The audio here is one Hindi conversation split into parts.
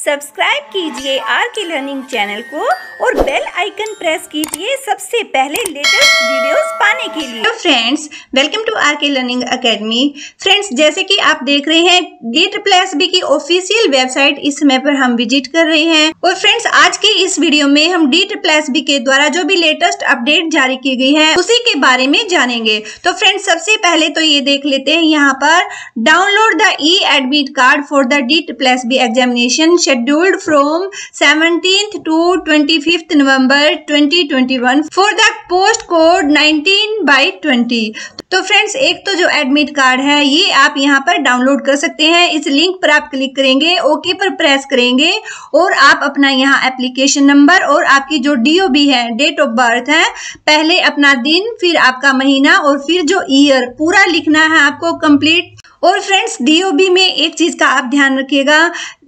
सब्सक्राइब कीजिए आर के लर्निंग चैनल को और बेल आइकन प्रेस कीजिए सबसे पहले लेटेस्ट वीडियोस पाने के लिए। Friends welcome to R K learning academy friends जैसे कि आप देख रहे हैं डी ट्रिपल एस बी की ऑफिशियल वेबसाइट इस समय पर हम विज़िट कर रहे हैं। और फ्रेंड्स आज के इस वीडियो में हम डी ट्रिपल एस बी के द्वारा जो भी लेटेस्ट अपडेट जारी की गई है, उसी के बारे में जानेंगे। तो फ्रेंड्स सबसे पहले तो ये देख लेते हैं, यहाँ पर download the e admit card for the D triple S B examination scheduled from 17th to 25th November 2021 for the post code 19 by 20 तो फ्रेंड्स एक तो जो एडमिट कार्ड है, ये आप यहाँ पर डाउनलोड कर सकते हैं। इस लिंक पर आप क्लिक करेंगे ओके पर प्रेस करेंगे और आप अपना यहाँ एप्लीकेशन नंबर और आपकी जो डीओबी है डेट ऑफ़ बर्थ है, पहले अपना दिन, फिर आपका महीना और फिर जो ईयर पूरा लिखना है आपको कंप्लीट और फ्रेंड्स डीओबी में एक चीज़ का आप ध्यान रखिएगा।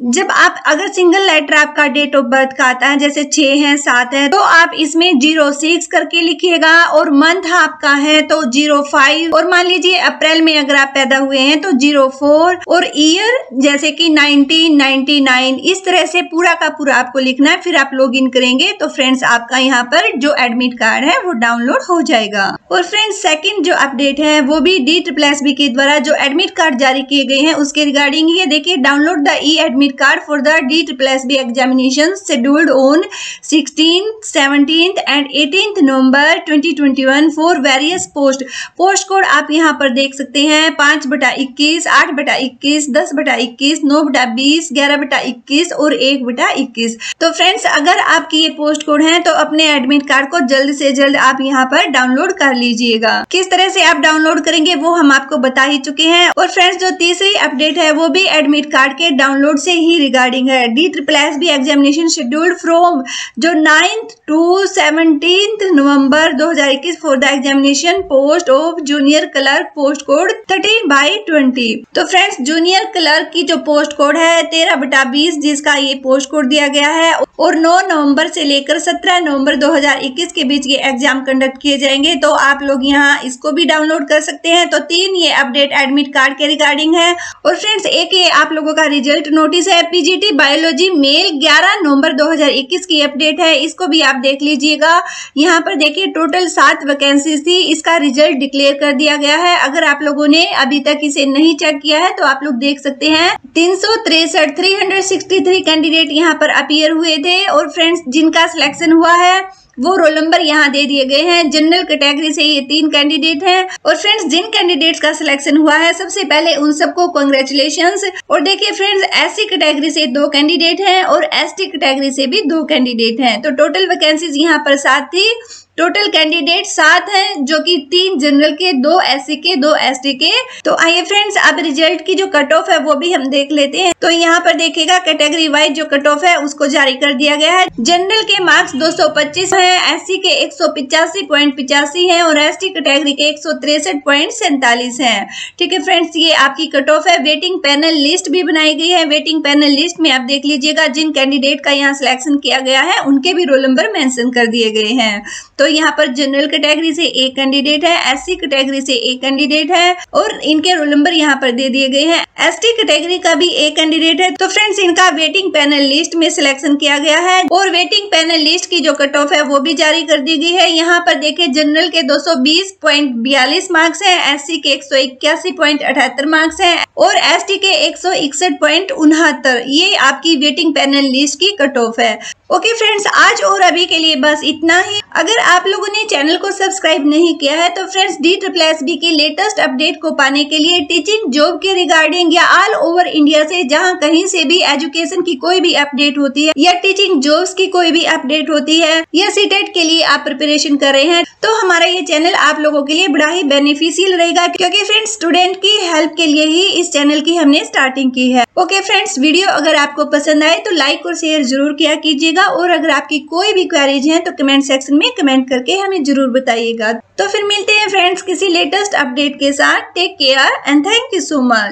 जब आप, अगर सिंगल लेटर आपका डेट ऑफ़ बर्थ का आता है, जैसे छह है, सात है तो आप इसमें ज़ीरो सिक्स करके लिखिएगा और मंथ आपका है तो ज़ीरो फाइव और मान लीजिए अप्रैल में अगर आप पैदा हुए हैं तो ज़ीरो फोर और ईयर जैसे कि नाइनटीन नाइनटी नाइन इस तरह से पूरा का पूरा आपको लिखना है, फिर आप लॉग इन करेंगे तो फ्रेंड्स आपका यहाँ पर जो एडमिट कार्ड है, वो डाउनलोड हो जाएगा। और फ्रेंड्स सेकेंड जो अपडेट है, वो भी डी ट्रिपल एस बी के द्वारा जो एडमिट कार्ड जारी किए गए हैं। उसके रिगार्डिंग ये देखिए download the e admit card for the D triple S B examination scheduled on sixteen seventeen and eighteen November 2021 for various post post code आप यहाँ पर देख सकते हैं। पाँच बटा इक्कीस, आठ बटा इक्कीस, दस बटा इक्कीस, नौ बटा बीस, ग्यारह बटा इक्कीस और एक बटा इक्कीस। तो फ्रेंड्स अगर आपकी ये पोस्ट कोड है तो अपने एडमिट कार्ड को जल्द से जल्द आप यहाँ पर डाउनलोड कर लीजिएगा। किस तरह से आप डाउनलोड करेंगे, वो हम आपको बता ही चुके हैं। और फ्रेंड्स जो तीसरी अपडेट है, वो भी एडमिट कार्ड के डाउनलोड से ही रिगार्डिंग है। D triple S B examination scheduled from जो ninth to seventeen November 2021 for the examination post of junior clerk post code thirty by twenty तो फ्रेंड्स जूनियर क्लर्क की जो पोस्ट कोड है, तेरह बटा बीस, जिसका ये पोस्ट कोड दिया गया है, और 9 नवंबर से लेकर 17 नवंबर 2021 के बीच ये एग्ज़ाम कंडक्ट किए जाएँगे। तो आप लोग यहाँ इसको भी डाउनलोड कर सकते हैं। तो तीन ये अपडेट एडमिट कार्ड के रिगार्डिंग है। और फ्रेंड्स, एक ये आप लोगों का रिज़ल्ट नोटिस है पीजीटी बायोलॉजी मेल 11 नवंबर 2021 की अपडेट है। इसको भी आप देख लीजिएगा। यहाँ पर देखिए, टोटल सात वैकेंसी थी, इसका रिज़ल्ट डिक्लेयर कर दिया गया है। अगर आप लोगों ने अभी तक इसे नहीं चेक किया है तो आप लोग देख सकते हैं। तीन सौ कैंडिडेट यहाँ पर अपियर हुए थे। और फ्रेंड्स, जिनका सिलेक्शन हुआ है वो रोल नंबर यहाँ दे दिए गए हैं। जनरल कैटेगरी से ये तीन कैंडिडेट हैं। और फ्रेंड्स जिन कैंडिडेट्स का सिलेक्शन हुआ है, सबसे पहले उन सबको कॉन्ग्रेचुलेशन और देखिए फ्रेंड्स एससी कैटेगरी से दो कैंडिडेट हैं और एसटी कैटेगरी से भी दो कैंडिडेट हैं। तो टोटल वैकेंसीज यहाँ पर सात थी। टोटल कैंडिडेट सात हैं, जो कि तीन जनरल के, दो एससी के दो एसटी के तो आइए फ्रेंड्स अब रिज़ल्ट की जो कट ऑफ़ है, वो भी हम देख लेते हैं। तो यहाँ पर देखिएगा कैटेगरी वाइज जो कट ऑफ़ है, उसको जारी कर दिया गया है। जनरल के मार्क्स 225 है एससी के एक सौ है, और एसटी कैटेगरी के एक है। ठीक है फ्रेंड्स ये आपकी कट ऑफ़ है। वेटिंग पैनल लिस्ट भी बनाई गई है। वेटिंग पैनल लिस्ट में आप देख लीजिएगा, जिन कैंडिडेट का यहाँ सिलेक्शन किया गया है, उनके भी रोल नंबर मैंशन कर दिए गए हैं। तो यहाँ पर जनरल कैटेगरी से एक कैंडिडेट है एससी कैटेगरी से एक कैंडिडेट है और इनके रोल नंबर यहाँ पर दे दिए गए हैं। एसटी कैटेगरी का भी एक कैंडिडेट है। तो फ्रेंड्स इनका वेटिंग पैनल लिस्ट में सिलेक्शन किया गया है और वेटिंग पैनल लिस्ट की जो कट ऑफ़ है वो भी जारी कर दी गई है। यहाँ पर देखे जनरल के दो मार्क्स है एससी के एक मार्क्स है और एसटी के एक ये आपकी वेटिंग पैनल लिस्ट की कट ऑफ़ है। ओके फ्रेंड्स आज और अभी के लिए बस इतना ही। अगर आप लोगों ने चैनल को सब्सक्राइब नहीं किया है तो friends, D triple S B के लेटेस्ट अपडेट को पाने के लिए टीचिंग जॉब के रिगार्डिंग या ऑल ओवर इंडिया से जहाँ कहीं से भी एजुकेशन की कोई भी अपडेट होती है या टीचिंग जॉब्स की कोई भी अपडेट होती है, या सीटेट के लिए आप प्रिपरेशन कर रहे हैं तो हमारा ये चैनल आप लोगों के लिए बड़ा ही बेनिफिशियल रहेगा क्योंकि फ्रेंड्स स्टूडेंट की हेल्प के लिए ही इस चैनल की हमने स्टार्टिंग की है। ओके फ्रेंड्स वीडियो अगर आपको पसंद आए तो लाइक और शेयर ज़रूर किया कीजिएगा और अगर आपकी कोई भी क्वेरीज है तो कमेंट सेक्शन में कमेंट करके हमें ज़रूर बताइएगा। तो फिर मिलते हैं फ्रेंड्स किसी लेटेस्ट अपडेट के साथ। Take care and thank you so much